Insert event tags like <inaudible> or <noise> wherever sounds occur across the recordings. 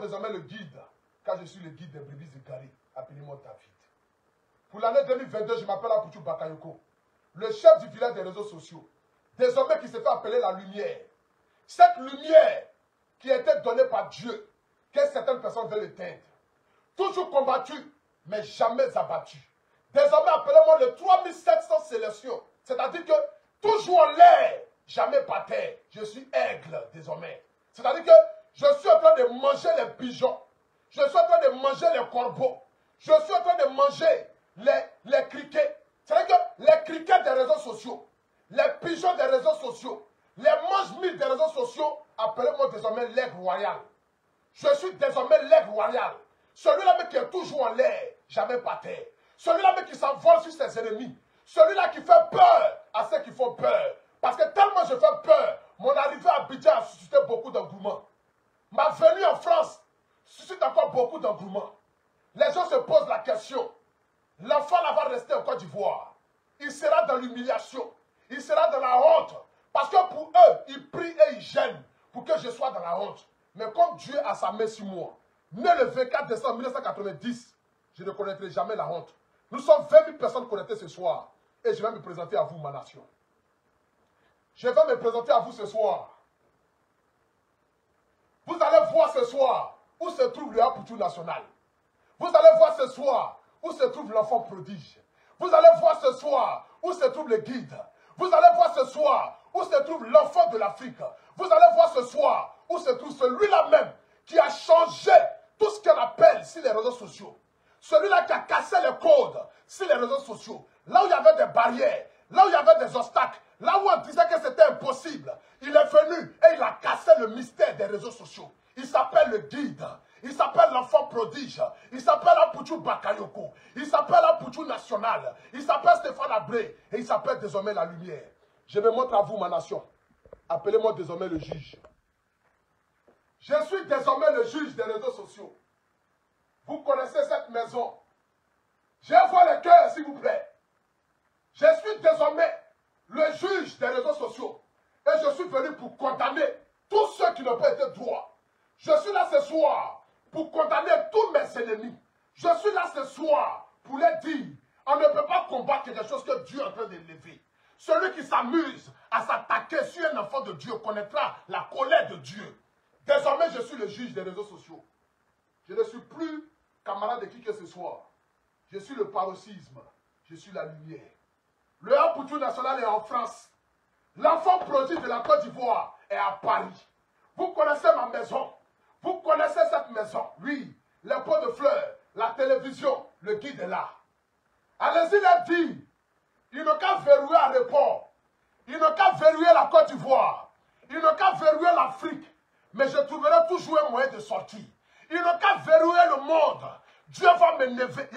Désormais le guide, car je suis le guide des brebis égarées. Appelez-moi David. Pour l'année 2022, je m'appelle Apuchu Bakayoko, le chef du village des réseaux sociaux. Désormais, qui se fait appeler la lumière. Cette lumière qui été donnée par Dieu, que certaines personnes veulent éteindre. Toujours combattu, mais jamais abattu. Désormais, appelez-moi le 3700 sélection. C'est-à-dire que toujours en l'air, jamais par terre. Je suis aigle désormais. C'est-à-dire que je suis en train de manger les pigeons. Je suis en train de manger les corbeaux. Je suis en train de manger les, criquets. C'est-à-dire que les criquets des réseaux sociaux, les pigeons des réseaux sociaux, les mange des réseaux sociaux, appelez-moi désormais l'aigle royal. Je suis désormais l'aigle royal. Celui-là qui est toujours en l'air, jamais par terre. Celui-là qui s'envole sur ses ennemis. Celui-là qui fait peur à ceux qui font peur. Parce que tellement je fais peur, mon arrivée à Abidjan a suscité beaucoup d'engouement. Ma venue en France suscite encore beaucoup d'engouement. Les gens se posent la question. L'enfant va rester en Côte d'Ivoire. Il sera dans l'humiliation. Il sera dans la honte. Parce que pour eux, ils prient et ils gênent pour que je sois dans la honte. Mais comme Dieu a sa main sur moi, né le 24 décembre 1990, je ne connaîtrai jamais la honte. Nous sommes 20 000 personnes connectées ce soir. Et je vais me présenter à vous, ma nation. Je vais me présenter à vous ce soir. Vous allez voir ce soir où se trouve le Apoutou national. Vous allez voir ce soir où se trouve l'enfant prodige. Vous allez voir ce soir où se trouve le guide. Vous allez voir ce soir où se trouve l'enfant de l'Afrique. Vous allez voir ce soir où se trouve celui-là même qui a changé tout ce qu'on appelle sur les réseaux sociaux. Celui-là qui a cassé les codes sur les réseaux sociaux. Là où il y avait des barrières, là où il y avait des obstacles, là où on disait que c'était impossible. Il est venu et il a cassé le mystère des réseaux sociaux. Il s'appelle le guide. Il s'appelle l'enfant prodige. Il s'appelle Apuchu Bakayoko. Il s'appelle Apuchu National. Il s'appelle Stéphane Abré. Et il s'appelle désormais la lumière. Je me montre à vous, ma nation. Appelez-moi désormais le juge. Je suis désormais le juge des réseaux sociaux. Vous connaissez cette maison. Je vois le cœur, s'il vous plaît. Je suis désormais le juge des réseaux sociaux. Et je suis venu pour condamner tous ceux qui n'ont pas été droits. Je suis là ce soir pour condamner tous mes ennemis. Je suis là ce pour les dire, on ne peut pas combattre quelque chose que Dieu est en train d'élever. Celui qui s'amuse à s'attaquer sur un enfant de Dieu connaîtra la colère de Dieu. Désormais, je suis le juge des réseaux sociaux. Je ne suis plus camarade de qui que ce soit. Je suis le paroxysme. Je suis la lumière. Le Apoutou national est en France. L'enfant produit de la Côte d'Ivoire est à Paris. Vous connaissez ma maison. Vous connaissez cette maison. Oui, les pots de fleurs, la télévision, le guide est là. Allez-y les dire. Ils n'ont qu'à verrouiller un report. Ils n'ont qu'à verrouiller la Côte d'Ivoire. Ils n'ont qu'à verrouiller l'Afrique. Mais je trouverai toujours un moyen de sortir. Ils n'ont qu'à verrouiller le monde. Dieu va m'enlever.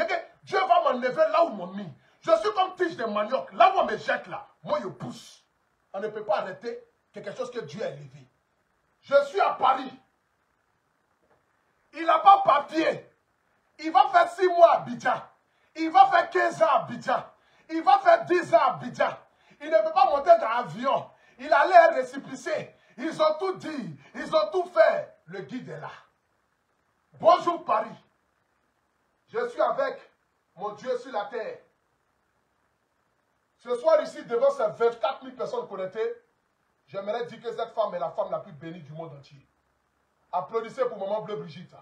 Dieu va là où m'ont mis. Je suis comme tige de manioc. Là où on me jette là, moi je pousse. On ne peut pas arrêter quelque chose que Dieu a élevé. Je suis à Paris. Il n'a pas papier. Il va faire 6 mois à Abidjan. Il va faire 15 ans à Abidjan. Il va faire 10 ans à Abidjan. Il ne peut pas monter dans l'avion. Il allait récipicé. Ils ont tout dit. Ils ont tout fait. Le guide est là. Bonjour Paris. Je suis avec mon Dieu sur la terre. Ce soir ici, devant ces 24 000 personnes connectées, j'aimerais dire que cette femme est la femme la plus bénie du monde entier. Applaudissez pour Maman Bleu Brigitte.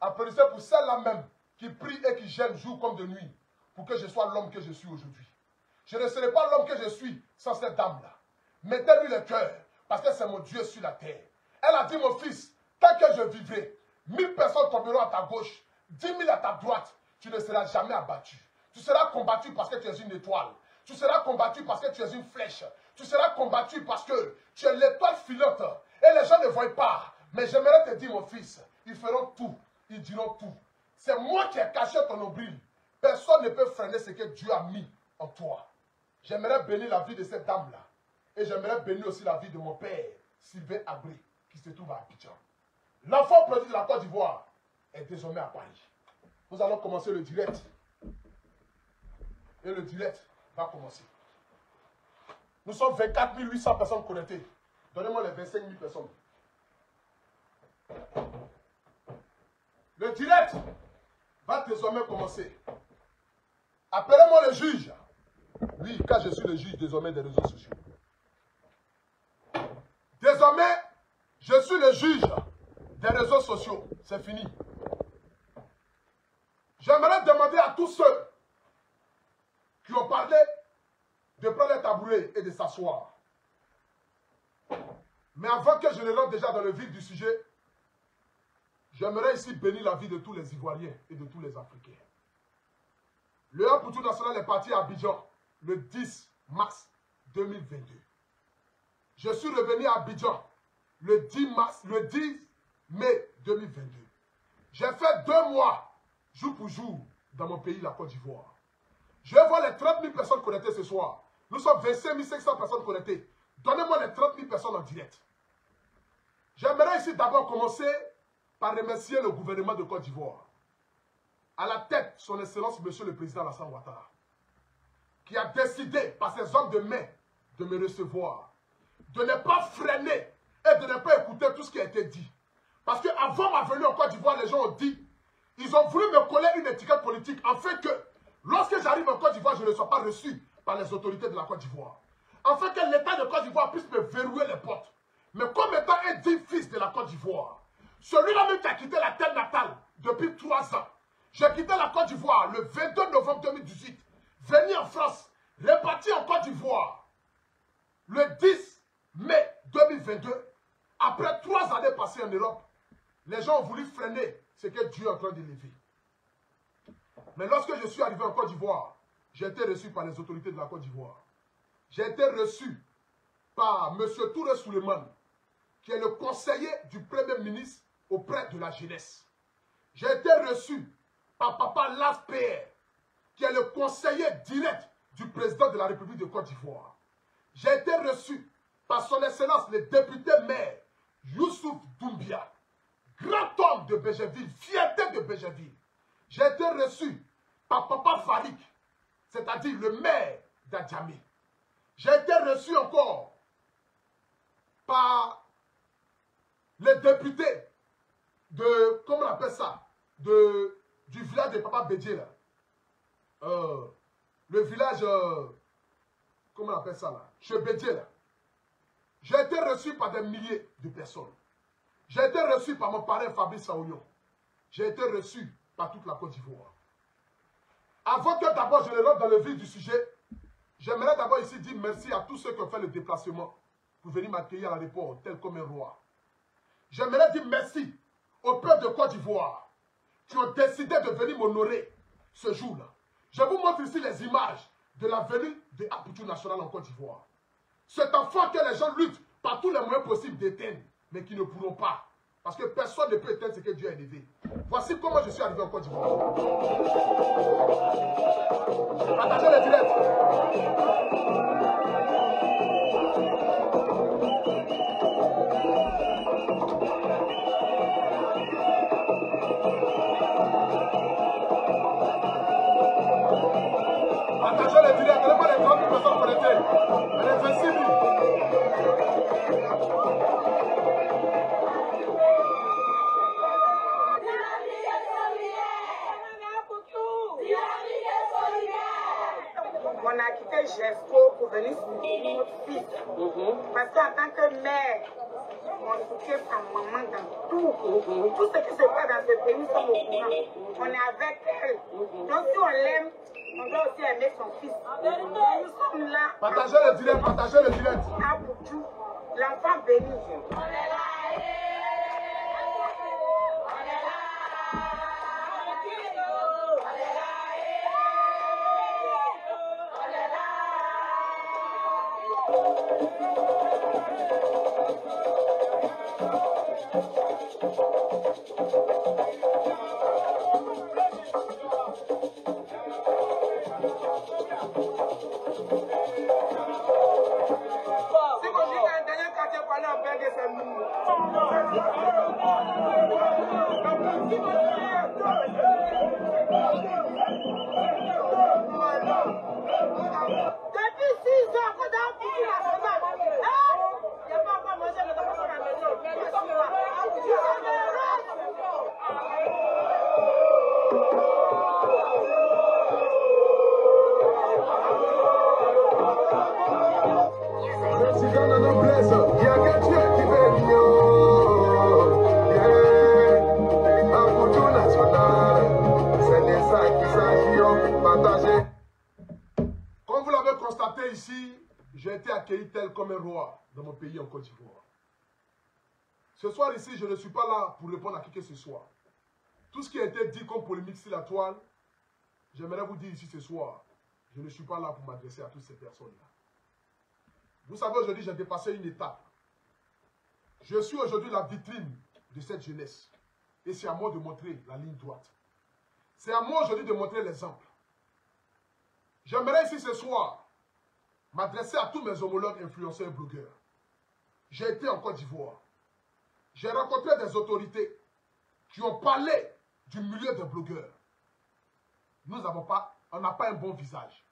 Applaudissez pour celle-là même qui prie et qui gêne jour comme de nuit pour que je sois l'homme que je suis aujourd'hui. Je ne serai pas l'homme que je suis sans cette dame-là. Mettez-lui le cœur parce que c'est mon Dieu sur la terre. Elle a dit, mon fils, tant que je vivrai, mille personnes tomberont à ta gauche, dix mille à ta droite, tu ne seras jamais abattu. Tu seras combattu parce que tu es une étoile. Tu seras combattu parce que tu es une flèche. Tu seras combattu parce que tu es l'étoile filante. Et les gens ne voient pas. Mais j'aimerais te dire, mon fils, ils feront tout. Ils diront tout. C'est moi qui ai caché ton nombril. Personne ne peut freiner ce que Dieu a mis en toi. J'aimerais bénir la vie de cette dame-là. Et j'aimerais bénir aussi la vie de mon père, Sylvain Abré, qui se trouve à Abidjan. L'enfant produit de la Côte d'Ivoire est désormais à Paris. Nous allons commencer le direct. Et le direct va commencer. Nous sommes 24 800 personnes connectées. Donnez-moi les 25 000 personnes. Direct va désormais commencer. Appelez-moi le juge. Oui, car je suis le juge désormais des réseaux sociaux. Désormais, je suis le juge des réseaux sociaux. C'est fini. J'aimerais demander à tous ceux qui ont parlé de prendre les tabourets et de s'asseoir. Mais avant que je ne rentre déjà dans le vif du sujet, j'aimerais ici bénir la vie de tous les Ivoiriens et de tous les Africains. Le 1 pour tout national est parti à Abidjan le 10 mars 2022. Je suis revenu à Abidjan le 10 mars, le 10 mai 2022. J'ai fait deux mois, jour pour jour, dans mon pays, la Côte d'Ivoire. Je vais voir les 30 000 personnes connectées ce soir. Nous sommes 25 500 personnes connectées. Donnez-moi les 30 000 personnes en direct. J'aimerais ici d'abord commencer par remercier le gouvernement de Côte d'Ivoire. À la tête, son Excellence, Monsieur le Président Alassane Ouattara, qui a décidé, par ses hommes de main, de me recevoir, de ne pas freiner et de ne pas écouter tout ce qui a été dit. Parce qu'avant ma venue en Côte d'Ivoire, les gens ont dit, ils ont voulu me coller une étiquette politique fait que lorsque j'arrive en Côte d'Ivoire, je ne sois pas reçu par les autorités de la Côte d'Ivoire. Fait que l'État de Côte d'Ivoire puisse me verrouiller les portes. Mais comme étant un digne fils de la Côte d'Ivoire, celui-là même qui a quitté la terre natale depuis trois ans, j'ai quitté la Côte d'Ivoire le 22 novembre 2018, venu en France, reparti en Côte d'Ivoire le 10 mai 2022, après trois années passées en Europe, les gens ont voulu freiner ce que Dieu est en train d'élever. Mais lorsque je suis arrivé en Côte d'Ivoire, j'ai été reçu par les autorités de la Côte d'Ivoire. J'ai été reçu par M. Touré Souleymane, qui est le conseiller du Premier ministre auprès de la jeunesse. J'ai été reçu par Papa Las qui est le conseiller direct du président de la République de Côte d'Ivoire. J'ai été reçu par son excellence le député maire Youssouf Doumbia, grand homme de Béjéville, fierté de Béjéville. J'ai été reçu par Papa Farik, c'est-à-dire le maire d'Adjamé. J'ai été reçu encore par les députés de, comment on appelle ça, de, du village de Papa Bédier, là. Euh, le village, euh, comment on appelle ça, là, chez Bédier, là. J'ai été reçu par des milliers de personnes. J'ai été reçu par mon parrain Fabrice Saoyon. J'ai été reçu par toute la Côte d'Ivoire. Avant que d'abord je ne rentre dans le vif du sujet, j'aimerais d'abord ici dire merci à tous ceux qui ont fait le déplacement pour venir m'accueillir à l'aéroport tel comme un roi. J'aimerais dire merci au peuple de Côte d'Ivoire qui ont décidé de venir m'honorer ce jour-là. Je vous montre ici les images de la venue de Aputu National en Côte d'Ivoire. Cet enfant que les gens luttent par tous les moyens possibles d'éteindre, mais qui ne pourront pas. Parce que personne ne peut éteindre ce que Dieu a élevé. Voici comment je suis arrivé en Côte d'Ivoire. Partagez les directs. Parce qu'en tant que mère, mon soutien à maman dans tout. Tout ce qui se passe dans ce pays, nous sommes au courant. On est avec elle. Donc si on l'aime, on doit aussi aimer son fils. Nous sommes là. Partagez le direct, partagez le direct. L'enfant béni. J'ai soit. Tout ce qui a été dit comme polémique sur la toile, j'aimerais vous dire ici ce soir, je ne suis pas là pour m'adresser à toutes ces personnes-là. Vous savez, aujourd'hui, j'ai dépassé une étape. Je suis aujourd'hui la vitrine de cette jeunesse. Et c'est à moi de montrer la ligne droite. C'est à moi aujourd'hui de montrer l'exemple. J'aimerais ici ce soir m'adresser à tous mes homologues influenceurs et blogueurs. J'ai été en Côte d'Ivoire. J'ai rencontré des autorités qui ont parlé du milieu des blogueurs. Nous n'avons pas, on n'a pas un bon visage.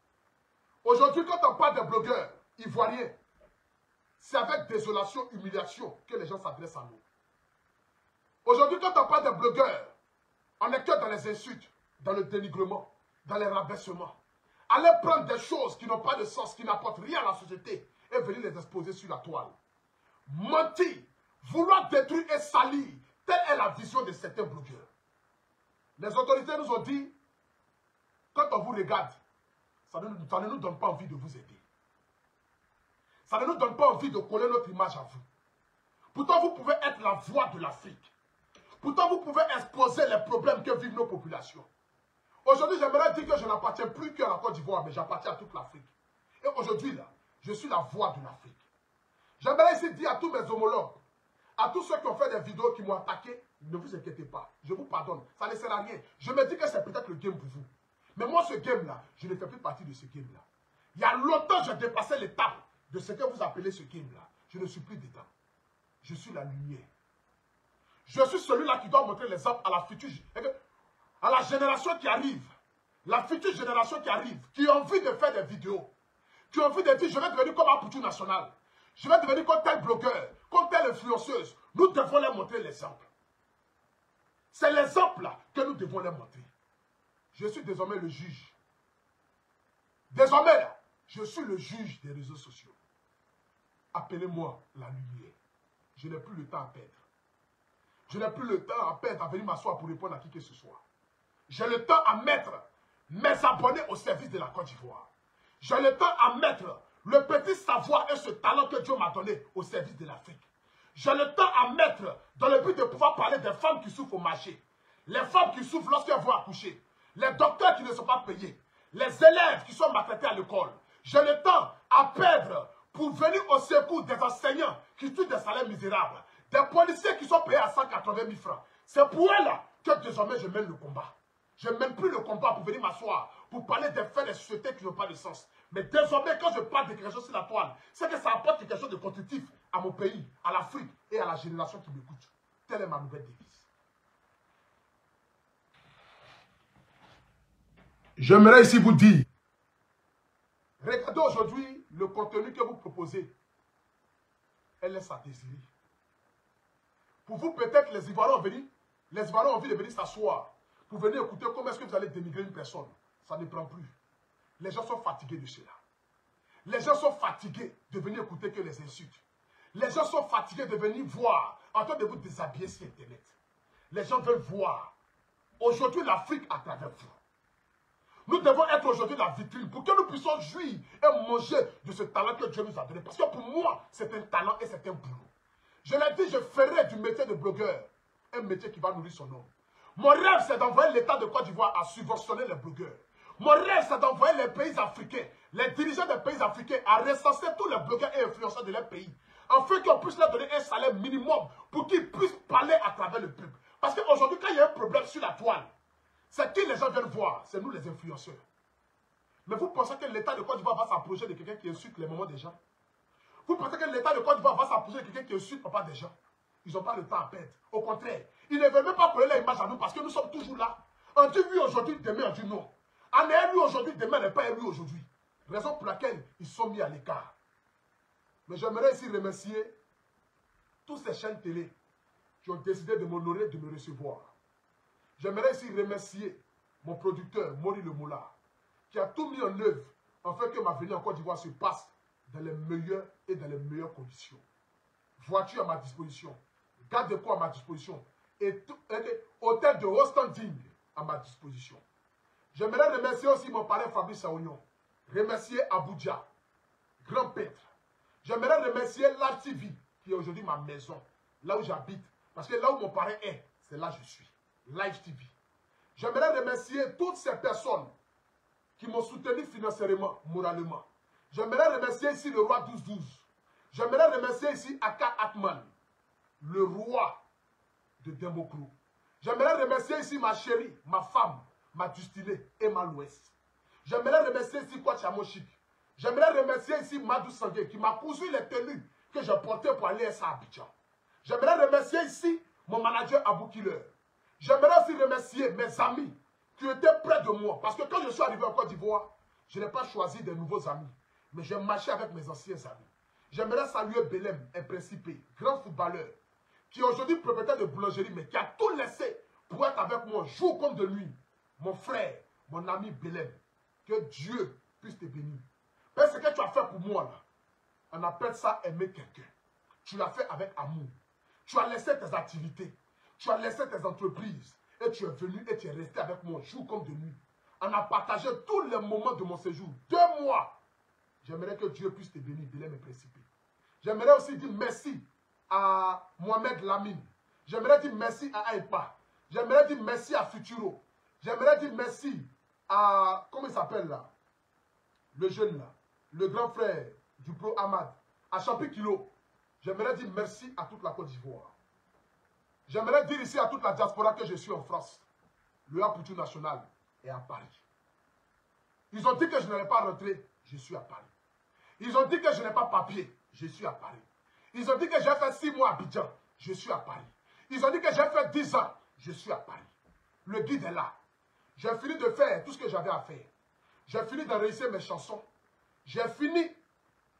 Aujourd'hui, quand on parle des blogueurs ivoiriens, c'est avec désolation, humiliation que les gens s'adressent à nous. Aujourd'hui, quand on parle des blogueurs, on est que dans les insultes, dans le dénigrement, dans les rabaissements. Allez prendre des choses qui n'ont pas de sens, qui n'apportent rien à la société et venir les exposer sur la toile. Mentir, vouloir détruire et salir, telle est la vision de certains blogueurs. Les autorités nous ont dit, quand on vous regarde, ça ne, ça ne nous donne pas envie de vous aider. Ça ne nous donne pas envie de coller notre image à vous. Pourtant, vous pouvez être la voix de l'Afrique. Pourtant, vous pouvez exposer les problèmes que vivent nos populations. Aujourd'hui, j'aimerais dire que je n'appartiens plus qu'à la Côte d'Ivoire, mais j'appartiens à toute l'Afrique. Et aujourd'hui, là, je suis la voix de l'Afrique. J'aimerais ici dire à tous mes homologues, à tous ceux qui ont fait des vidéos qui m'ont attaqué, ne vous inquiétez pas, je vous pardonne, ça ne sert à rien. Je me dis que c'est peut-être le game pour vous. Mais moi, ce game-là, je ne fais plus partie de ce game-là. Il y a longtemps, j'ai dépassé l'étape de ce que vous appelez ce game-là. Je ne suis plus dedans. Je suis la lumière. Je suis celui-là qui doit montrer l'exemple à la future, à la génération qui arrive. La future génération qui arrive, qui a envie de faire des vidéos, qui a envie de dire, je vais devenir comme Aputu National. Je vais devenir comme tel blogueur, telle influenceuse. Nous devons leur montrer l'exemple. C'est l'exemple-là que nous devons leur montrer. Je suis désormais le juge. Désormais, je suis le juge des réseaux sociaux. Appelez-moi la lumière. Je n'ai plus le temps à perdre. Je n'ai plus le temps à perdre à venir m'asseoir pour répondre à qui que ce soit. J'ai le temps à mettre mes abonnés au service de la Côte d'Ivoire. J'ai le temps à mettre le petit savoir et ce talent que Dieu m'a donné au service de l'Afrique. J'ai le temps à mettre dans le but de pouvoir parler des femmes qui souffrent au marché, les femmes qui souffrent lorsqu'elles vont accoucher, les docteurs qui ne sont pas payés, les élèves qui sont maltraités à l'école. J'ai le temps à perdre pour venir au secours des enseignants qui touchent des salaires misérables, des policiers qui sont payés à 180 000 francs. C'est pour là que désormais je mène le combat. Je ne mène plus le combat pour venir m'asseoir, pour parler des faits des sociétés qui n'ont pas de sens. Mais désormais, quand je parle de quelque chose sur la toile, c'est que ça apporte quelque chose de constructif à mon pays, à l'Afrique et à la génération qui m'écoute. Telle est ma nouvelle devise. J'aimerais ici vous dire, regardez aujourd'hui le contenu que vous proposez. Elle laisse à désirer. Pour vous, peut-être, les Ivoiriens ont les Ivoiriens ont envie de venir s'asseoir pour venir écouter comment est-ce que vous allez dénigrer une personne. Ça ne prend plus. Les gens sont fatigués de cela. Les gens sont fatigués de venir écouter que les insultes. Les gens sont fatigués de venir voir en train de vous déshabiller sur Internet. Les gens veulent voir aujourd'hui l'Afrique à travers vous. Nous devons être aujourd'hui la vitrine pour que nous puissions jouir et manger de ce talent que Dieu nous a donné. Parce que pour moi, c'est un talent et c'est un boulot. Je l'ai dit, je ferai du métier de blogueur un métier qui va nourrir son nom. Mon rêve, c'est d'envoyer l'État de Côte d'Ivoire à subventionner les blogueurs. Mon rêve, c'est d'envoyer les pays africains, les dirigeants des pays africains à recenser tous les blogueurs et influenceurs de leur pays. Afin qu'on puisse leur donner un salaire minimum pour qu'ils puissent parler à travers le peuple. Parce qu'aujourd'hui, quand il y a un problème sur la toile, c'est qui les gens viennent voir C'est nous les influenceurs. Mais vous pensez que l'État de Côte d'Ivoire va s'approcher de quelqu'un qui insulte les moments des gens? Vous pensez que l'État de Côte d'Ivoire va s'approcher de quelqu'un qui insulte papa des gens? Ils n'ont pas le temps à perdre. Au contraire, ils ne veulent même pas coller l'image à nous parce que nous sommes toujours là. On dit oui aujourd'hui, demain on dit non. On est élu aujourd'hui, demain n'est pas élu aujourd'hui. Raison pour laquelle ils sont mis à l'écart. Mais j'aimerais ici remercier toutes ces chaînes télé qui ont décidé de m'honorer, de me recevoir. J'aimerais ici remercier mon producteur, Mori Le Moula, qui a tout mis en œuvre afin que ma venue en Côte d'Ivoire se passe dans les meilleures et dans les meilleures conditions. Voiture à ma disposition, garde de à ma disposition, et, hôtel de haut standing à ma disposition. J'aimerais remercier aussi mon parrain Fabrice Saounion, remercier Abuja, grand peintre. J'aimerais remercier l'Art TV, qui est aujourd'hui ma maison, là où j'habite. Parce que là où mon parent est, c'est là que je suis. Live TV. J'aimerais remercier toutes ces personnes qui m'ont soutenu financièrement, moralement. J'aimerais remercier ici le roi 12-12. J'aimerais remercier ici Aka Atman, le roi de Demokro. J'aimerais remercier ici ma chérie, ma femme, ma destinée, Emma l'Ouest. J'aimerais remercier ici Kwachamoshik. J'aimerais remercier ici Madou Sangé qui m'a cousu les tenues que je portais pour aller à Abidjan. J'aimerais remercier ici mon manager Abou Killer. J'aimerais aussi remercier mes amis qui étaient près de moi. Parce que quand je suis arrivé en Côte d'Ivoire, je n'ai pas choisi de nouveaux amis. Mais j'ai marché avec mes anciens amis. J'aimerais saluer Belém, un principé, grand footballeur, qui est aujourd'hui propriétaire de boulangerie, mais qui a tout laissé pour être avec moi jour comme de nuit. Mon frère, mon ami Belém, que Dieu puisse te bénir. Mais ce que tu as fait pour moi, là, on appelle ça aimer quelqu'un. Tu l'as fait avec amour. Tu as laissé tes activités. Tu as laissé tes entreprises. Et tu es venu et tu es resté avec moi jour comme de nuit. On a partagé tous les moments de mon séjour. Deux mois. J'aimerais que Dieu puisse te bénir, bénir mes principes. J'aimerais aussi dire merci à Mohamed Lamine. J'aimerais dire merci à Aïpa. J'aimerais dire merci à Futuro. J'aimerais dire merci à, comment il s'appelle là? Le jeune là. Le grand frère du pro Ahmad. À Champi Kilo. J'aimerais dire merci à toute la Côte d'Ivoire. J'aimerais dire ici à toute la diaspora que je suis en France. Le Apoutou national est à Paris. Ils ont dit que je n'allais pas rentrer. Je suis à Paris. Ils ont dit que je n'ai pas papier. Je suis à Paris. Ils ont dit que j'ai fait six mois à Abidjan. Je suis à Paris. Ils ont dit que j'ai fait dix ans. Je suis à Paris. Le guide est là. J'ai fini de faire tout ce que j'avais à faire. J'ai fini de réussir mes chansons. J'ai fini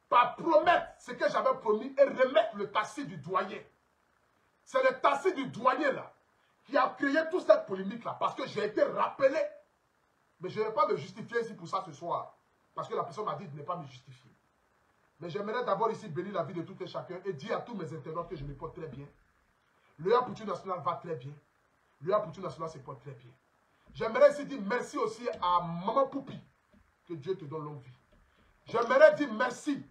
par promettre ce que j'avais promis et remettre le taxi du douanier. C'est le taxi du douanier là qui a créé toute cette polémique là parce que j'ai été rappelé. Mais je ne vais pas me justifier ici pour ça ce soir. Parce que la personne m'a dit de ne pas me justifier. Mais j'aimerais d'abord ici bénir la vie de tout et chacun et dire à tous mes internautes que je me porte très bien. Le Yapoutu national va très bien. Le Yapoutu national se porte très bien. J'aimerais ici dire merci aussi à Maman Poupi. Que Dieu te donne longue vie. J'aimerais dire merci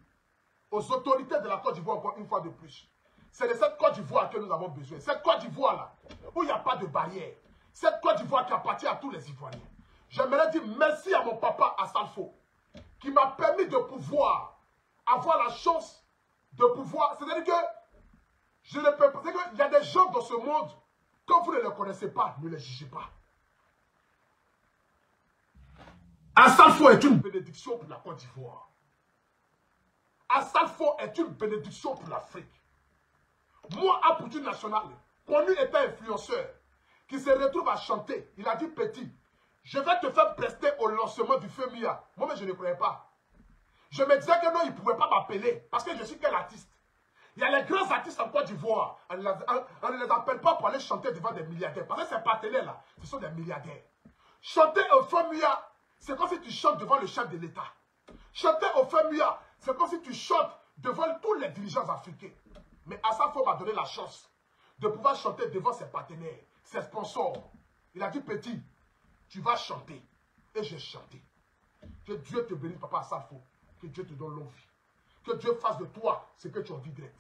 aux autorités de la Côte d'Ivoire encore une fois de plus. C'est de cette Côte d'Ivoire que nous avons besoin. Cette Côte d'Ivoire-là, où il n'y a pas de barrière. Cette Côte d'Ivoire qui appartient à tous les Ivoiriens. J'aimerais dire merci à mon papa Assalfo, qui m'a permis de pouvoir avoir la chance de pouvoir... C'est-à-dire que je ne peux pas... Qu'il y a des gens dans ce monde, quand vous ne les connaissez pas, ne les jugez pas. Assalfo est une bénédiction pour la Côte d'Ivoire. Assalfo est une bénédiction pour l'Afrique. Moi, Apoutu National, connu étant influenceur, qui se retrouve à chanter, il a dit petit, je vais te faire prester au lancement du feu Mia. Moi, mais je ne croyais pas. Je me disais que non, il ne pouvait pas m'appeler parce que je suis quel artiste? Il y a les grands artistes en Côte d'Ivoire. On, ne les appelle pas pour aller chanter devant des milliardaires. Parce que ces partenaires-là, ce sont des milliardaires. Chanter au feu Mia, c'est comme si tu chantes devant le chef de l'État. Chanter au feu Mia, c'est comme si tu chantes devant tous les dirigeants africains. Mais Asafo m'a donné la chance de pouvoir chanter devant ses partenaires, ses sponsors. Il a dit, petit, tu vas chanter. Et j'ai chanté. Que Dieu te bénisse, papa Asafo. Que Dieu te donne longue vie. Que Dieu fasse de toi ce que tu as envie d'être.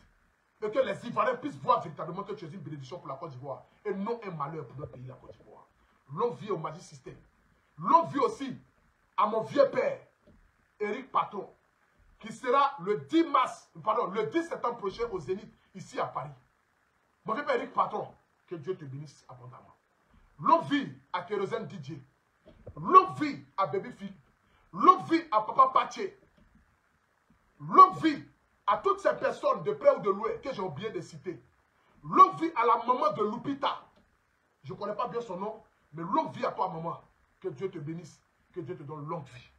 Et que les Ivoiriens puissent voir véritablement que tu es une bénédiction pour la Côte d'Ivoire. Et non un malheur pour notre pays, la Côte d'Ivoire. Longue vie au Magic System. Longue vie aussi à mon vieux père, Eric Patron qui sera le 10 mars, pardon, le 10 septembre prochain au Zénith, ici à Paris. Mon vieux Eric Patron, que Dieu te bénisse abondamment. Longue vie à Kérosène Didier. Longue vie à Baby Philippe. Longue vie à Papa Paché. Longue vie à toutes ces personnes de près ou de loin que j'ai oublié de citer. Longue vie à la maman de Lupita. Je ne connais pas bien son nom, mais longue vie à toi, maman. Que Dieu te bénisse. Que Dieu te donne longue vie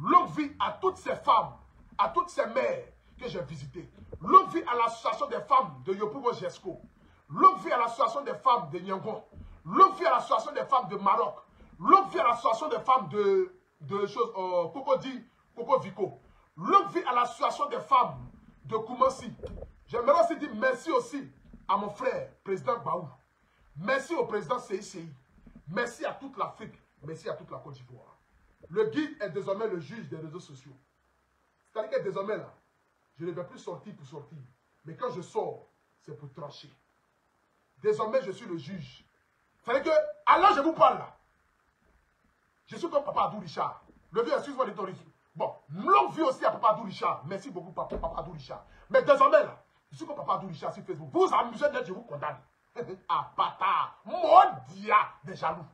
longue vie à toutes ces femmes, à toutes ces mères que j'ai visitées. Longue vie à l'association des femmes de Yopougo Jesco. Longue vie à l'association des femmes de Nyangon. Longue vie à l'association des femmes de Maroc. Longue vie à l'association des femmes de, de choses, euh, Cocody, Coco Vico. Longue vie à l'association des femmes de Koumansi. J'aimerais aussi dire merci aussi à mon frère, président Baou. Merci au président CICI. Merci à toute l'Afrique. Merci à toute la Côte d'Ivoire. Le guide est désormais le juge des réseaux sociaux. C'est-à-dire que désormais, là, je ne vais plus sortir pour sortir. Mais quand je sors, c'est pour trancher. Désormais, je suis le juge. C'est-à-dire que, alors je vous parle là. Je suis comme Papa Adou Richard. Le vieux, excuse-moi de Bon, longue vie aussi à Papa Adou Richard. Merci beaucoup, Papa, Papa Adou Richard. Mais désormais, là, je suis comme Papa Adou Richard sur Facebook. Vous vous amusez d'être, je vous condamne. <laughs> ah, bâtard. Mon des jaloux.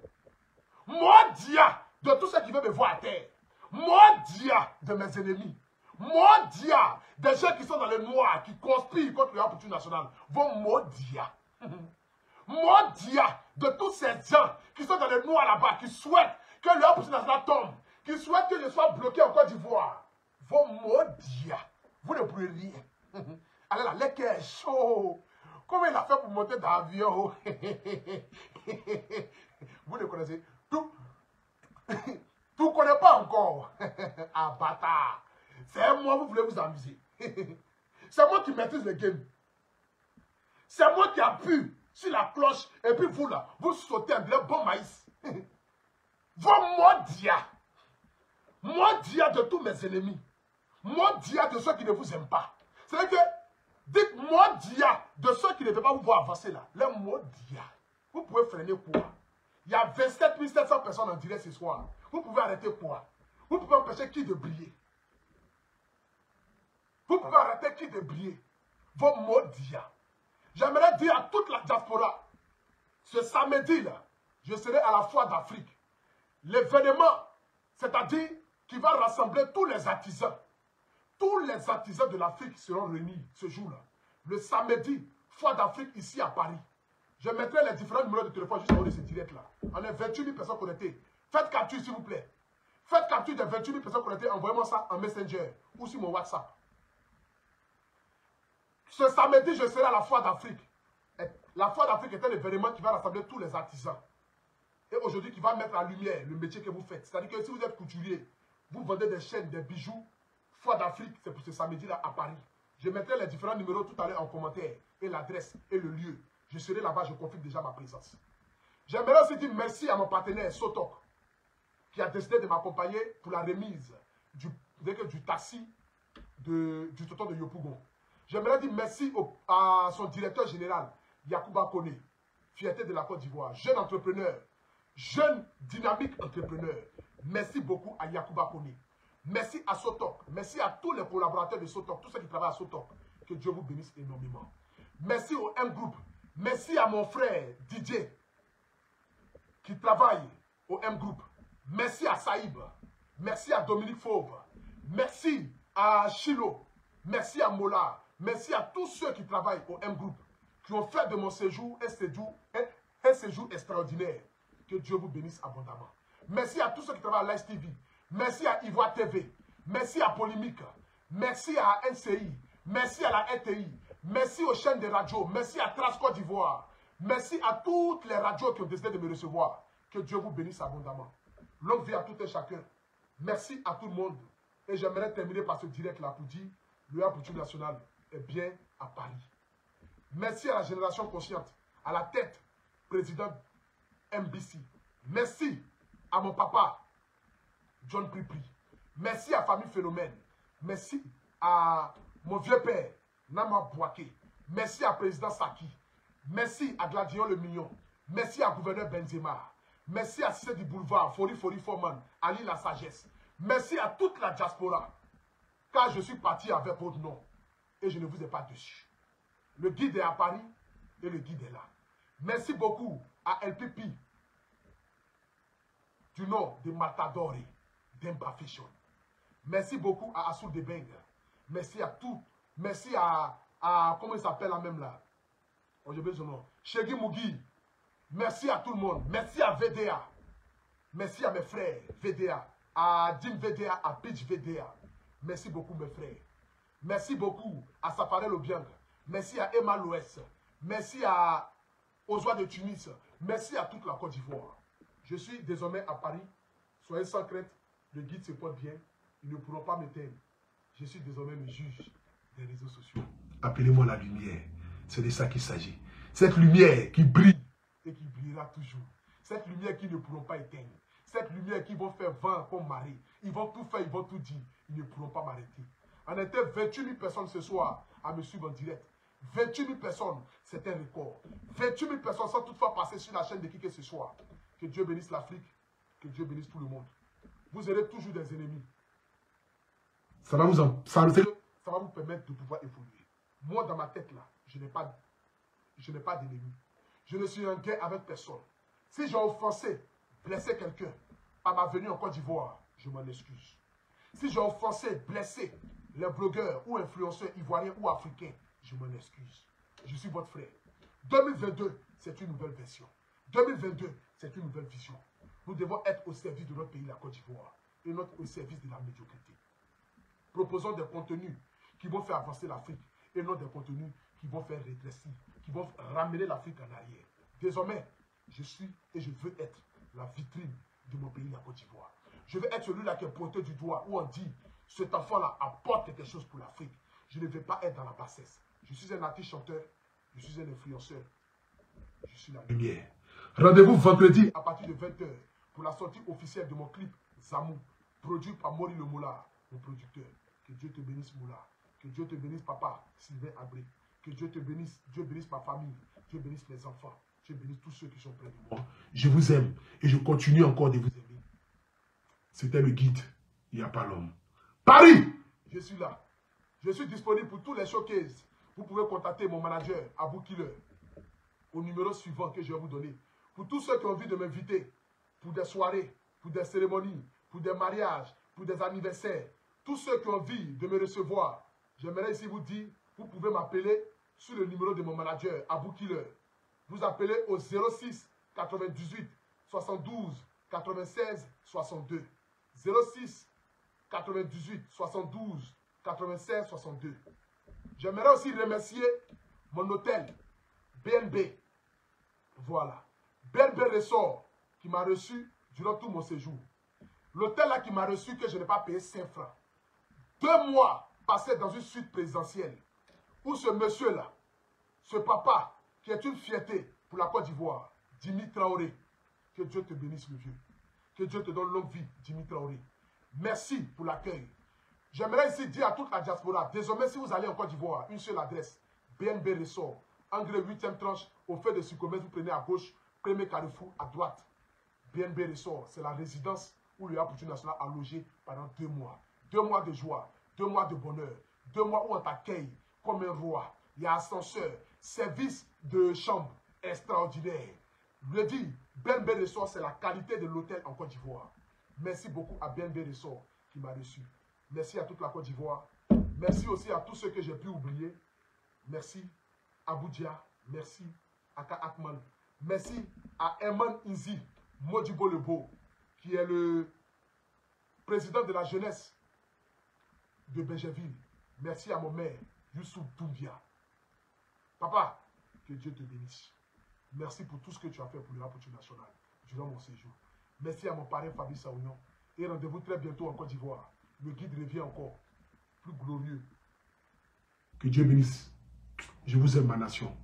Mon dia de tous ceux qui veulent me voir à terre. Mon dia de mes ennemis. Mon dia des gens qui sont dans le noir, qui conspirent contre le national. Vont maudire. <laughs> Mon dia de tous ces gens qui sont dans le noir là-bas, qui souhaitent que le national tombe, qui souhaitent que je sois bloqué en Côte d'Ivoire, vont maudire. Vous ne pourrez rien. <laughs> Allez là, cœur est chaud. Comment il a fait pour monter dans l'avion <laughs> Vous ne connaissez tout. Tu <coughs> ne connais pas encore. <laughs> ah, bâtard. C'est moi, vous voulez vous amuser. <laughs> C'est moi qui maîtrise le game. C'est moi qui appuie sur la cloche et puis vous là, vous sautez un bon maïs. <laughs> Vos maudits. Maudits de tous mes ennemis. Maudits de ceux qui ne vous aiment pas. C'est que, dites maudits de ceux qui ne veulent pas vous voir avancer là. Les maudits. Vous pouvez freiner quoi? Il y a 27 700 personnes en direct ce soir. Vous pouvez arrêter quoi? Vous pouvez empêcher qui de briller? Vous pouvez arrêter qui de briller? Vos maudits. J'aimerais dire à toute la diaspora, ce samedi-là, je serai à la foi d'Afrique. L'événement, c'est-à-dire qui va rassembler tous les artisans. Tous les artisans de l'Afrique seront réunis ce jour-là. Le samedi, foi d'Afrique ici à Paris. Je mettrai les différents numéros de téléphone juste en haut de ce direct-là. On est 28 000 personnes connectées. Faites capture, s'il vous plaît. Faites capture des 28 000 personnes connectées. Envoyez-moi ça en Messenger ou sur mon WhatsApp. Ce samedi, je serai à la foi d'Afrique. La foi d'Afrique est un événement qui va rassembler tous les artisans. Et aujourd'hui, qui va mettre en lumière le métier que vous faites. C'est-à-dire que si vous êtes couturier, vous vendez des chaînes, des bijoux, foi d'Afrique, c'est pour ce samedi-là à Paris. Je mettrai les différents numéros tout à l'heure en commentaire, et l'adresse, et le lieu. Je serai là-bas, je confirme déjà ma présence. J'aimerais aussi dire merci à mon partenaire Sotok, qui a décidé de m'accompagner pour la remise du, du taxi de, du tonton de Yopougon. J'aimerais dire merci à son directeur général, Yacouba Kone, fierté de la Côte d'Ivoire, jeune entrepreneur, jeune dynamique entrepreneur. Merci beaucoup à Yacouba Kone. Merci à Sotok. Merci à tous les collaborateurs de Sotok, tous ceux qui travaillent à Sotok. Que Dieu vous bénisse énormément. Merci au M-Group. Merci à mon frère DJ qui travaille au M-Group. Merci à Saïb. Merci à Dominique Fauve. Merci à Chilo. Merci à Mola. Merci à tous ceux qui travaillent au M-Group, qui ont fait de mon séjour un séjour, un, séjour extraordinaire. Que Dieu vous bénisse abondamment. Merci à tous ceux qui travaillent à l'Ice TV. Merci à Ivoire TV. Merci à Polémique. Merci à NCI. Merci à la RTI. Merci aux chaînes de radio. Merci à Transco d'Ivoire. Merci à toutes les radios qui ont décidé de me recevoir. Que Dieu vous bénisse abondamment. Longue vie à tout et chacun. Merci à tout le monde. Et j'aimerais terminer par ce direct-là pour dire le national. national bien à Paris. Merci à la génération consciente, à la tête, président MBC. Merci à mon papa, John Pripri. Merci à Famille Phénomène. Merci à mon vieux père, Nama Bouaké. Merci à président Saki. Merci à Gladion Le Million. Merci à gouverneur Benzema. Merci à Cissé du Boulevard, Fori Fori Foreman, Ali La Sagesse. Merci à toute la diaspora. Car je suis parti avec votre nom et je ne vous ai pas dessus. Le guide est à Paris et le guide est là. Merci beaucoup à LPP du nom de Matadori d'Emba Merci beaucoup à Assoul de Merci à tout. Merci à, à comment il s'appelle la même là? Oh, J'ai son nom. Shegi Mugi. Merci à tout le monde. Merci à VDA. Merci à mes frères VDA. À Jim VDA, à Pitch VDA. Merci beaucoup mes frères. Merci beaucoup à Safarel Obiang. Merci à Emma Loès. Merci à Ozoa de Tunis. Merci à toute la Côte d'Ivoire. Je suis désormais à Paris. Soyez sans crainte. Le guide se porte bien. Ils ne pourront pas m'éteindre. Je suis désormais le juge des réseaux sociaux. Appelez-moi la lumière. C'est de ça qu'il s'agit. Cette lumière qui brille et qui brillera toujours. Cette lumière qui ne pourront pas éteindre. Cette lumière qui vont faire vent comme marée. Ils vont tout faire, ils vont tout dire. Ils ne pourront pas m'arrêter. On était 28 000 personnes ce soir à me suivre en direct. 28 000 personnes, c'est un record. 28 000 personnes sans toutefois passer sur la chaîne de Kike ce soir. Que Dieu bénisse l'Afrique, que Dieu bénisse tout le monde. Vous aurez toujours des ennemis. Ça va vous, ça, ça va vous permettre de pouvoir évoluer. Moi, dans ma tête, là, je n'ai pas, je. Je ne suis en guerre avec personne. Si j'ai offensé, blessé quelqu'un par ma venue en Côte d'Ivoire, je m'en excuse. Si j'ai offensé, blessé les blogueurs ou influenceurs ivoiriens ou africains, je m'en excuse. Je suis votre frère. 2022, c'est une nouvelle version. 2022, c'est une nouvelle vision. Nous devons être au service de notre pays, la Côte d'Ivoire, et notre au service de la médiocrité. Proposons des contenus qui vont faire avancer l'Afrique, et non des contenus qui vont faire rétrécir, qui vont ramener l'Afrique en arrière. Désormais, je suis et je veux être la vitrine de mon pays, la Côte d'Ivoire. Je veux être celui-là qui est pointé du doigt, où on dit, cet enfant-là apporte quelque chose pour l'Afrique. Je ne veux pas être dans la bassesse. Je suis un artiste chanteur, je suis un influenceur, je suis la lumière. Rendez-vous vendredi à partir de 20h pour la sortie officielle de mon clip Zamou, produit par Maurice Le Moula, mon producteur. Que Dieu te bénisse, Moula. Que Dieu te bénisse, papa, Sylvain Abré. Que Dieu te bénisse, Dieu bénisse ma famille, Dieu bénisse mes enfants, Dieu bénisse tous ceux qui sont près de moi. Je vous aime et je continue encore de vous aimer. C'était le guide, il n'y a pas l'homme. Paris, je suis là. Je suis disponible pour tous les showcases. Vous pouvez contacter mon manager, Abou Killer, au numéro suivant que je vais vous donner. Pour tous ceux qui ont envie de m'inviter pour des soirées, pour des cérémonies, pour des mariages, pour des anniversaires, tous ceux qui ont envie de me recevoir, j'aimerais ici vous dire, vous pouvez m'appeler sur le numéro de mon manager, Abou Killer. Vous appelez au 06 98 72 96 62. 06 98 72 96 62. J'aimerais aussi remercier mon hôtel BNB. Voilà. BNB Ressort qui m'a reçu durant tout mon séjour. L'hôtel là qui m'a reçu que je n'ai pas payé 5 francs. Deux mois passés dans une suite présidentielle où ce monsieur-là, ce papa qui est une fierté pour la Côte d'Ivoire, Dimitri Traoré, que Dieu te bénisse le vieux. Que Dieu te donne longue vie, Dimitri Traoré. Merci pour l'accueil. J'aimerais ici dire à toute la diaspora, désormais si vous allez en Côte d'Ivoire, une seule adresse, BNB Ressort, Anglais 8e tranche, au fait de Sucomès, vous prenez à gauche, premier carrefour à droite. BNB Ressort, c'est la résidence où le Apoutu National a logé pendant deux mois. Deux mois de joie, deux mois de bonheur, deux mois où on t'accueille comme un roi. Il y a ascenseur, service de chambre extraordinaire. Je le dis, BNB Ressort, c'est la qualité de l'hôtel en Côte d'Ivoire. Merci beaucoup à BNB Ressort qui m'a reçu. Merci à toute la Côte d'Ivoire. Merci aussi à tous ceux que j'ai pu oublier. Merci à Boudia. Merci à Akman. Merci à Eman Inzi Modibo Lebo, qui est le président de la jeunesse de Benjaville. Merci à mon maire, Youssouf Doumbia. Papa, que Dieu te bénisse. Merci pour tout ce que tu as fait pour le rapporteur national durant mon séjour. Merci à mon parrain Fabrice Saounion. Et rendez-vous très bientôt en Côte d'Ivoire. Le guide revient encore plus glorieux. Que Dieu bénisse. Je vous aime, ma nation.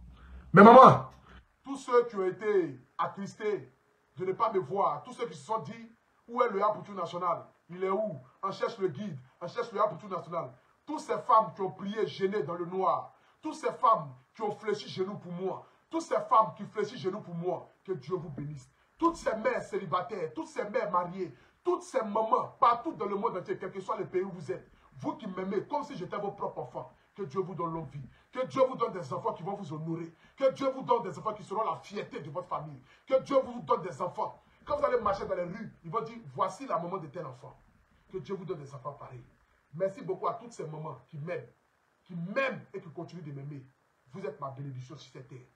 Mais maman, tous ceux qui ont été attristés de ne pas me voir, tous ceux qui se sont dit, où est le tout national? Il est où? On cherche le guide, on cherche le tout national. Toutes ces femmes qui ont prié gênées dans le noir, toutes ces femmes qui ont fléchi genoux pour moi, toutes ces femmes qui fléchissent genoux pour moi, que Dieu vous bénisse. Toutes ces mères célibataires, toutes ces mères mariées, toutes ces mamans, partout dans le monde entier, quel que soit le pays où vous êtes, vous qui m'aimez comme si j'étais vos propres enfants, que Dieu vous donne longue vie. Que Dieu vous donne des enfants qui vont vous honorer. Que Dieu vous donne des enfants qui seront la fierté de votre famille. Que Dieu vous donne des enfants. Quand vous allez marcher dans les rues, ils vont dire, voici la maman de tel enfant. Que Dieu vous donne des enfants pareils. Merci beaucoup à toutes ces mamans qui m'aiment, qui m'aiment et qui continuent de m'aimer. Vous êtes ma bénédiction sur cette terre.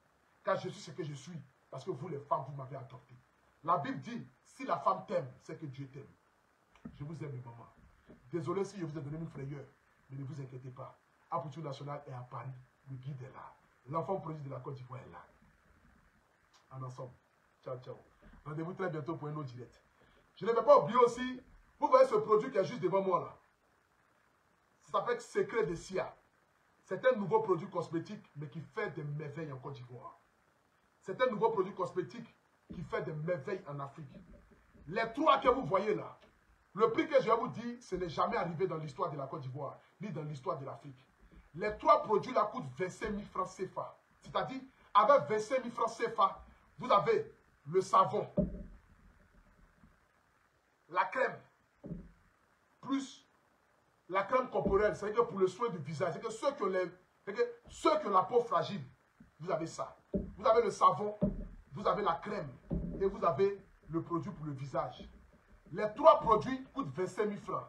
Car je suis ce que je suis, parce que vous les femmes, vous m'avez adopté. La Bible dit, si la femme t'aime, c'est que Dieu t'aime. Je vous aime, mes mamans. Désolé si je vous ai donné une frayeur, mais ne vous inquiétez pas. Apouture national est à Paris. Le guide est là. L'enfant prodige de la Côte d'Ivoire est là. En ensemble. Ciao, ciao. Rendez-vous très bientôt pour un autre direct. Je ne vais pas oublier aussi, vous voyez ce produit qui est juste devant moi là. Ça s'appelle Secret de Sia. C'est un nouveau produit cosmétique, mais qui fait des merveilles en Côte d'Ivoire. C'est un nouveau produit cosmétique qui fait des merveilles en Afrique. Les trois que vous voyez là, Le prix que je vais vous dire, ce n'est jamais arrivé dans l'histoire de la Côte d'Ivoire, ni dans l'histoire de l'Afrique. Les trois produits-là coûtent 25 000 francs CFA. C'est-à-dire, avec 25 000 francs CFA, vous avez le savon, la crème, plus la crème corporelle, c'est-à-dire pour le soin du visage, c'est que ceux que ceux qui ont la peau fragile, vous avez ça. Vous avez le savon, vous avez la crème et vous avez le produit pour le visage. Les trois produits coûtent 25 000 francs.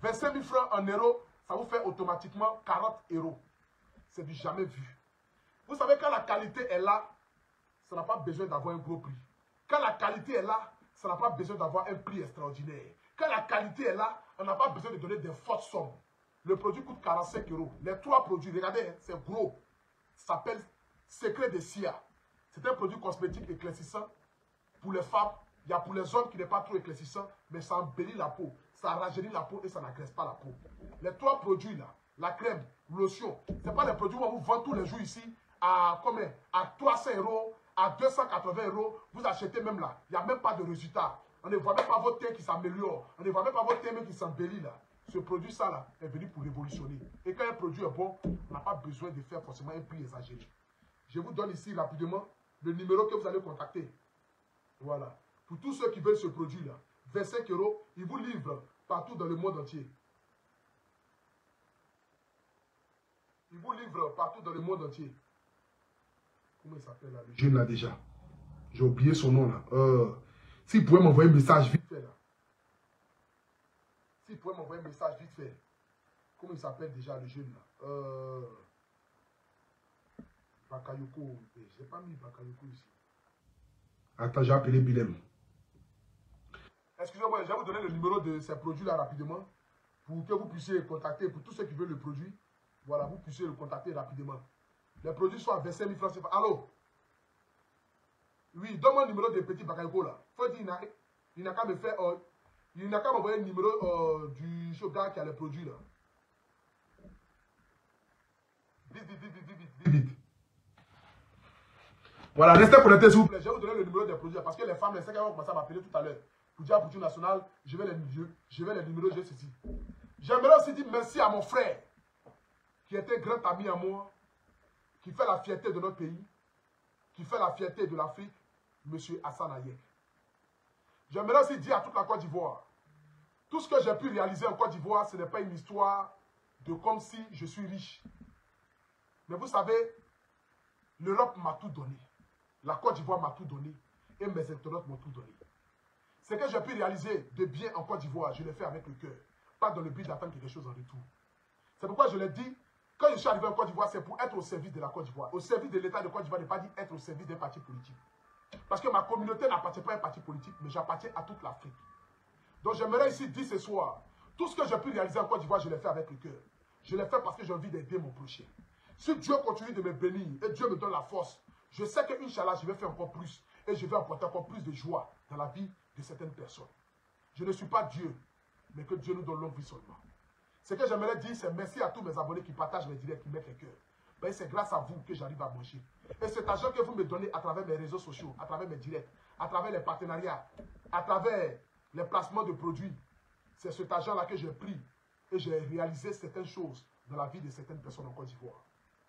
25 000 francs en euros, ça vous fait automatiquement 40 euros. C'est du jamais vu. Vous savez, quand la qualité est là, ça n'a pas besoin d'avoir un gros prix. Quand la qualité est là, ça n'a pas besoin d'avoir un prix extraordinaire. Quand la qualité est là, on n'a pas besoin de donner des fortes sommes. Le produit coûte 45 euros. Les trois produits, regardez, hein, c'est gros. Ça s'appelle Secret de Sia. C'est un produit cosmétique éclaircissant pour les femmes. Il y a pour les hommes qui n'est pas trop éclaircissant, mais ça embellit la peau, ça rajeunit la peau et ça n'agresse pas la peau. Les trois produits là, la crème, lotion, ce pas les produits qu'on vous vend tous les jours ici à combien? À 300 euros, à 280 euros. Vous achetez même là. Il n'y a même pas de résultat. On ne voit même pas votre teint qui s'améliore. On ne voit même pas votre teint qui s'embellit là. Ce produit ça là est venu pour révolutionner. Et quand un produit est bon, on n'a pas besoin de faire forcément un prix exagéré. Je vous donne ici rapidement le numéro que vous allez contacter. Voilà. Pour tous ceux qui veulent ce produit-là, 25 euros, ils vous livrent partout dans le monde entier. Ils vous livrent partout dans le monde entier. Comment il s'appelle là Le jeune là déjà? J'ai oublié son nom là. Euh, S'il pouvait m'envoyer un message vite fait là. S'il pouvait m'envoyer un message vite fait. Comment il s'appelle déjà le jeune là? Euh, Bakayoko. Je n'ai pas mis Bakayoko ici. Attends, j'ai appelé Bilem. Excusez-moi, je vais vous donner le numéro de ces produits-là rapidement pour que vous puissiez contacter, pour tous ceux qui veulent le produit, voilà, vous puissiez le contacter rapidement. Les produits sont à 25 000 francs. Allô? Oui, donne-moi le numéro de petit Bakayoko là. Il n'a qu'à me faire, il n'a qu'à m'envoyer le numéro euh, du gars qui a les produits là. Vite, vite, vite, vite, vite, vite. Voilà, restez connectés s'il vous plaît. Je vais vous donner le numéro des produits parce que les femmes, les cinq vont commencer à m'appeler tout à l'heure. Pour dire à Poutou National, je vais les, je vais les numéros, j'ai ceci. J'aimerais aussi dire merci à mon frère, qui était grand ami à moi, qui fait la fierté de notre pays, qui fait la fierté de l'Afrique, M. Hassan. J'aimerais aussi dire à toute la Côte d'Ivoire, tout ce que j'ai pu réaliser en Côte d'Ivoire, ce n'est pas une histoire de comme si je suis riche. Mais vous savez, l'Europe m'a tout donné. La Côte d'Ivoire m'a tout donné. Et mes internautes m'ont tout donné. Ce que j'ai pu réaliser de bien en Côte d'Ivoire, je l'ai fait avec le cœur. Pas dans le but d'attendre quelque chose en retour. C'est pourquoi je l'ai dit, quand je suis arrivé en Côte d'Ivoire, c'est pour être au service de la Côte d'Ivoire. Au service de l'État de Côte d'Ivoire, ne pas dire être au service d'un parti politique. Parce que ma communauté n'appartient pas à un parti politique, mais j'appartiens à toute l'Afrique. Donc j'aimerais ici dire ce soir, tout ce que j'ai pu réaliser en Côte d'Ivoire, je l'ai fait avec le cœur. Je l'ai fait parce que j'ai envie d'aider mon prochain. Si Dieu continue de me bénir et Dieu me donne la force, je sais que, Inch'Allah, je vais faire encore plus. Et je vais apporter encore plus de joie dans la vie de certaines personnes. Je ne suis pas Dieu, mais que Dieu nous donne longue vie seulement. Ce que j'aimerais dire, c'est merci à tous mes abonnés qui partagent mes directs, qui mettent les cœurs. Ben, c'est grâce à vous que j'arrive à manger. Et cet argent que vous me donnez à travers mes réseaux sociaux, à travers mes directs, à travers les partenariats, à travers les placements de produits, c'est cet argent-là que j'ai pris et j'ai réalisé certaines choses dans la vie de certaines personnes en Côte d'Ivoire.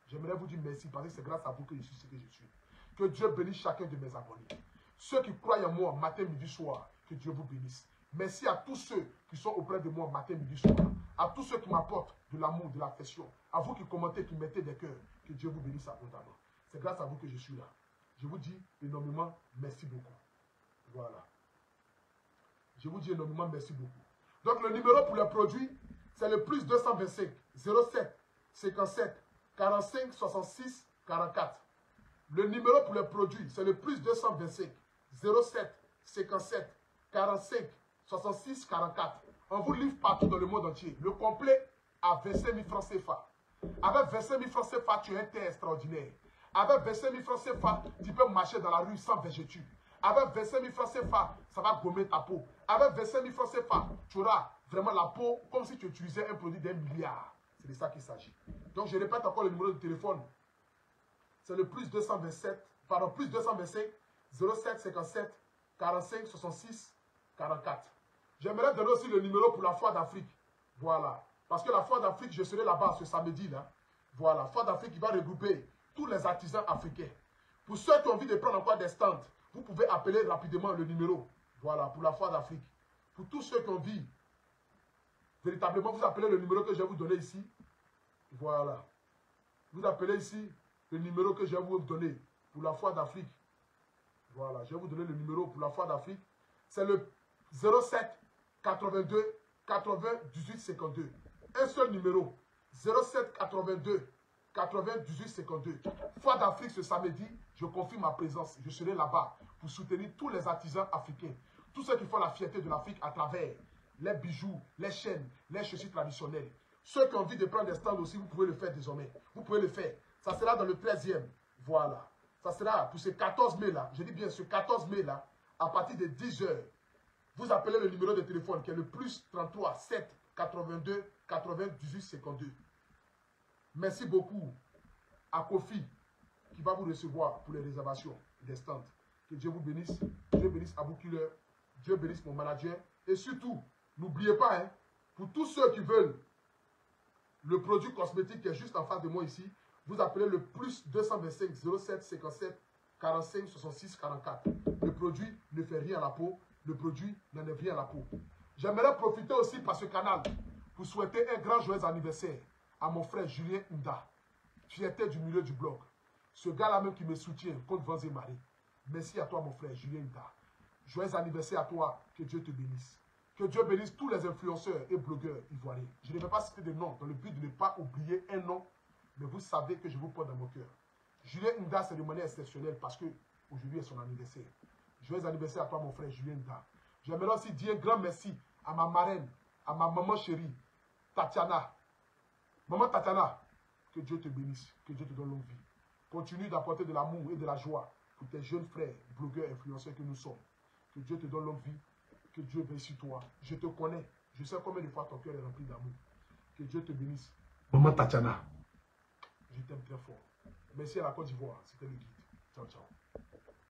J'aimerais vous dire merci parce que c'est grâce à vous que je suis ce que je suis. Que Dieu bénisse chacun de mes abonnés. Ceux qui croient en moi matin, midi, soir, que Dieu vous bénisse. Merci à tous ceux qui sont auprès de moi matin, midi, soir. À tous ceux qui m'apportent de l'amour, de l'affection. À vous qui commentez, qui mettez des cœurs. Que Dieu vous bénisse abondamment. C'est grâce à vous que je suis là. Je vous dis énormément merci beaucoup. Voilà. Je vous dis énormément merci beaucoup. Donc le numéro pour les produits, c'est le plus 225 07 57 45 66 44. Le numéro pour les produits, c'est le plus 225 07 57 45 66 44. On vous livre partout dans le monde entier. Le complet à 25 000 francs CFA. Avec 25 000 francs CFA, tu es un extraordinaire. Avec 25 000 francs CFA, tu peux marcher dans la rue sans végétude. Avec 25 000 francs CFA, ça va gommer ta peau. Avec 25 000 francs CFA, tu auras vraiment la peau comme si tu utilisais un produit d'un milliard. C'est de ça qu'il s'agit. Donc, je répète encore le numéro de téléphone. C'est le plus 227, pardon, plus 225 07 57 45 66 44. J'aimerais donner aussi le numéro pour la foi d'Afrique. Voilà. Parce que la foi d'Afrique, je serai là-bas ce samedi-là. Voilà. Foi d'Afrique qui va regrouper tous les artisans africains. Pour ceux qui ont envie de prendre encore des stands, vous pouvez appeler rapidement le numéro. Voilà, pour la foi d'Afrique. Pour tous ceux qui ont envie, véritablement, vous appelez le numéro que je vais vous donner ici. Voilà. Vous appelez ici le numéro que je vais vous donner pour la foi d'Afrique. Voilà, je vais vous donner le numéro pour la foi d'Afrique. C'est le 07 82 80 18 52. Un seul numéro. 07 82 80 18 52. Foi d'Afrique ce samedi, je confirme ma présence. Je serai là-bas pour soutenir tous les artisans africains. Tous ceux qui font la fierté de l'Afrique à travers les bijoux, les chaînes, les chaussures traditionnelles. Ceux qui ont envie de prendre des stands aussi, vous pouvez le faire désormais. Vous pouvez le faire. Ça sera dans le 13e. Voilà. Ça sera pour ce 14 mai là. Je dis bien ce 14 mai là, à partir de 10 heures. Vous appelez le numéro de téléphone qui est le plus 33 7 82 80 18 52. Merci beaucoup à Kofi qui va vous recevoir pour les réservations des stands. Que Dieu vous bénisse. Dieu bénisse Abou Killer. Dieu bénisse mon manager. Et surtout, n'oubliez pas, hein, pour tous ceux qui veulent le produit cosmétique qui est juste en face de moi ici, vous appelez le plus 225 07 57 45 66 44. Le produit ne fait rien à la peau. Le produit n'enlève rien à la peau. J'aimerais profiter aussi par ce canal pour souhaiter un grand joyeux anniversaire à mon frère Julien Nda, fierté du milieu du blog. Ce gars-là même qui me soutient contre vents et. Merci à toi, mon frère Julien Nda. Joyeux anniversaire à toi. Que Dieu te bénisse. Que Dieu bénisse tous les influenceurs et blogueurs ivoiriens. Je ne vais pas citer de noms dans le but de ne pas oublier un nom, mais vous savez que je vous porte dans mon cœur. Julien Nda, c'est de manière exceptionnelle parce que aujourd'hui est son anniversaire. Joyeux anniversaire à toi, mon frère Julien Nda. J'aimerais aussi dire un grand merci à ma marraine, à ma maman chérie, Tatiana. Maman Tatiana, que Dieu te bénisse, que Dieu te donne longue vie. Continue d'apporter de l'amour et de la joie pour tes jeunes frères, blogueurs, influenceurs que nous sommes. Que Dieu te donne longue vie, que Dieu veille sur toi. Je te connais, je sais combien de fois ton cœur est rempli d'amour. Que Dieu te bénisse. Maman Tatiana, je t'aime très fort. Merci à la Côte d'Ivoire, c'était le guide. Ciao, ciao.